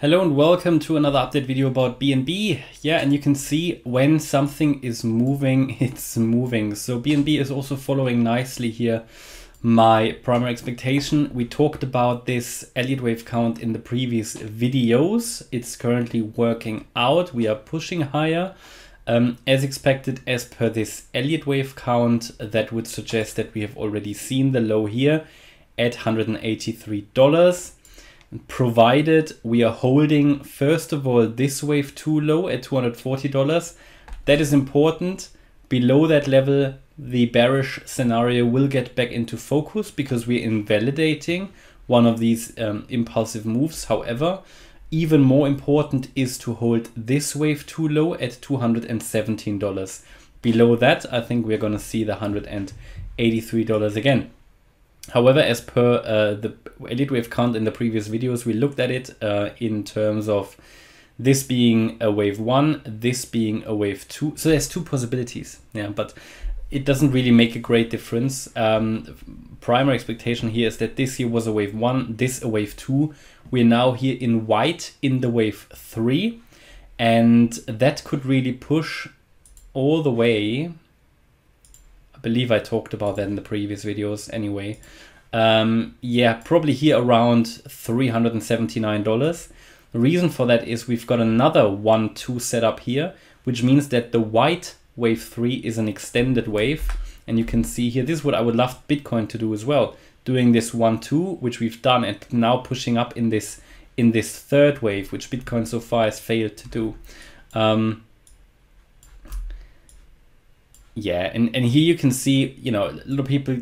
Hello and welcome to another update video about BNB. Yeah, and you can see when something is moving, it's moving. So BNB is also following nicely here my primary expectation. We talked about this Elliott wave count in the previous videos. It's currently working out. We are pushing higher. Um, as expected, as per this Elliott wave count, that would suggest that we have already seen the low here at $183 provided we are holding, first of all, this wave two low at $240. That is important. Below that level, the bearish scenario will get back into focus because we're invalidating one of these um, impulsive moves. However, even more important is to hold this wave two low at $217. Below that, I think we're going to see the $183 again. However, as per uh, the Elliott wave count in the previous videos, we looked at it uh, in terms of this being a wave one, this being a wave two. So there's two possibilities, yeah, but it doesn't really make a great difference. Um, primary expectation here is that this here was a wave one, this a wave two. We're now here in white in the wave three, and that could really push all the way believe I talked about that in the previous videos anyway. Um, yeah, probably here around $379. The reason for that is we've got another 1-2 setup here, which means that the white wave 3 is an extended wave. And you can see here, this is what I would love Bitcoin to do as well. Doing this 1-2, which we've done, and now pushing up in this in this third wave, which Bitcoin so far has failed to do. Um, yeah, and, and here you can see, you know, a lot of people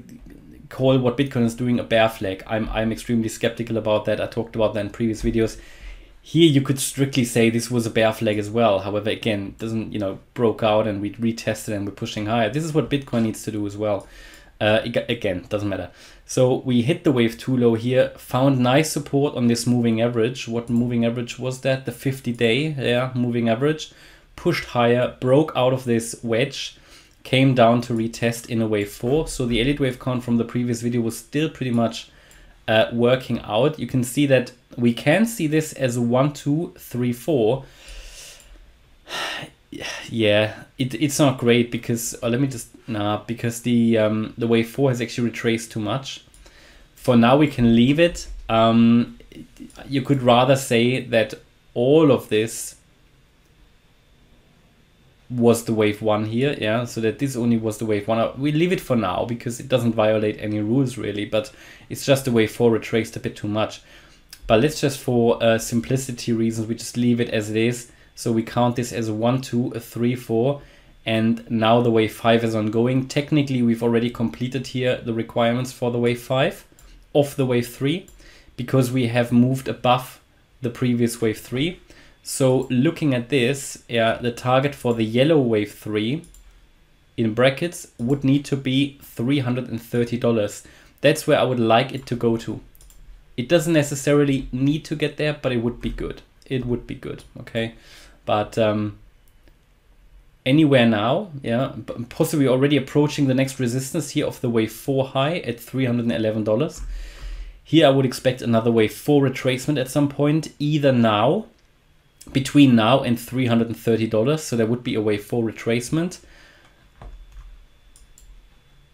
call what Bitcoin is doing a bear flag. I'm, I'm extremely skeptical about that. I talked about that in previous videos. Here you could strictly say this was a bear flag as well. However, again, doesn't, you know, broke out and we retested and we're pushing higher. This is what Bitcoin needs to do as well. Uh, again, doesn't matter. So we hit the wave two low here, found nice support on this moving average. What moving average was that? The 50 day, yeah, moving average. Pushed higher, broke out of this wedge came down to retest in a wave 4. So the Elliott wave count from the previous video was still pretty much uh, working out. You can see that we can see this as 1, 2, 3, 4. yeah, it, it's not great because, oh, let me just, nah, because the, um, the wave 4 has actually retraced too much. For now we can leave it. Um, you could rather say that all of this was the wave one here, yeah, so that this only was the wave one. Uh, we leave it for now because it doesn't violate any rules really, but it's just the wave four retraced a bit too much. But let's just for uh, simplicity reasons, we just leave it as it is. So we count this as a one, two, a three, four, and now the wave five is ongoing. Technically, we've already completed here the requirements for the wave five of the wave three because we have moved above the previous wave three. So looking at this, yeah, the target for the yellow wave 3 in brackets would need to be $330. That's where I would like it to go to. It doesn't necessarily need to get there, but it would be good. It would be good, okay? But um, anywhere now, yeah, possibly already approaching the next resistance here of the wave 4 high at $311. Here I would expect another wave 4 retracement at some point, either now between now and $330. So there would be a wave 4 retracement.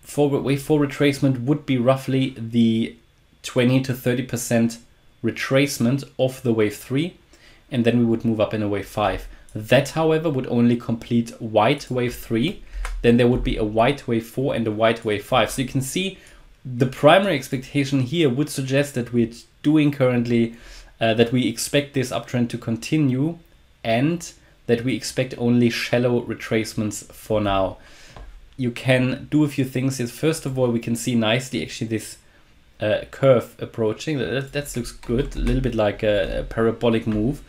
For wave 4 retracement would be roughly the 20 to 30% retracement of the wave 3 and then we would move up in a wave 5. That however would only complete white wave 3 then there would be a white wave 4 and a white wave 5. So you can see the primary expectation here would suggest that we're doing currently uh, that we expect this uptrend to continue and that we expect only shallow retracements for now. You can do a few things. First of all, we can see nicely actually this uh, curve approaching. That, that, looks good, a little bit like a, a parabolic move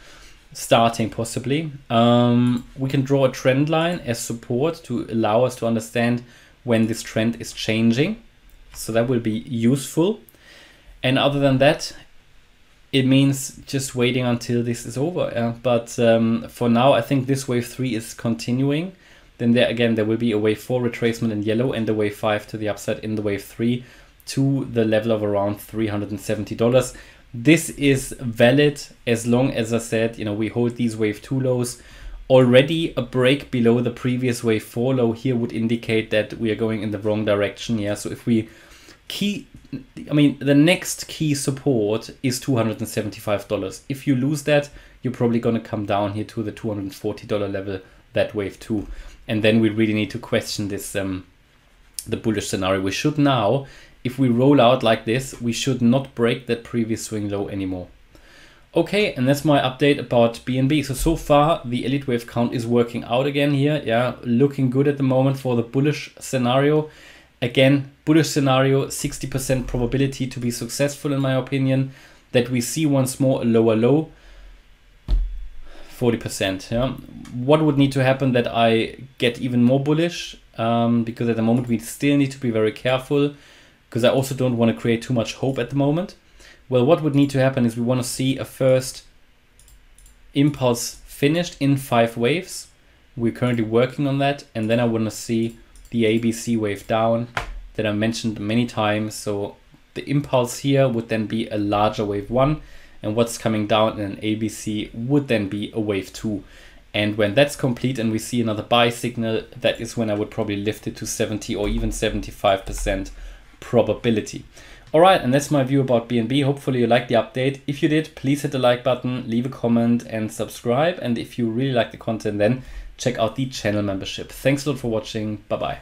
starting possibly. Um, we can draw a trend line as support to allow us to understand when this trend is changing. So that will be useful. And other than that, it means just waiting until this is over. Yeah? But um, for now, I think this wave three is continuing. Then there again, there will be a wave four retracement in yellow and the wave five to the upside in the wave three to the level of around $370. this is valid as long as I said, you know, we hold these wave two lows. Already a break below the previous wave four low here would indicate that we are going in the wrong direction. Yeah, so if we key, I mean, the next key support is $275. If you lose that, you're probably going to come down here to the $240 level, that wave two. And then we really need to question this, um, the bullish scenario. We should now, if we roll out like this, we should not break that previous swing low anymore. Okay, and that's my update about BNB. So, so far the Elliott wave count is working out again here. Yeah, looking good at the moment for the bullish scenario. Again, bullish scenario, 60% probability to be successful in my opinion. That we see once more a lower low. 40%. Yeah. What would need to happen that I get even more bullish? Um, because at the moment we still need to be very careful because I also don't want to create too much hope at the moment. Well, what would need to happen is we want to see a first impulse finished in five waves. We're currently working on that. And then I want to see the ABC wave down that I mentioned many times. So the impulse here would then be a larger wave one. And what's coming down in an ABC would then be a wave two. And when that's complete and we see another buy signal, that is when I would probably lift it to 70 or even 75% probability. All right, and that's my view about BNB. Hopefully you liked the update. If you did, please hit the like button, leave a comment and subscribe. And if you really like the content, then check out the channel membership. Thanks a lot for watching. Bye-bye.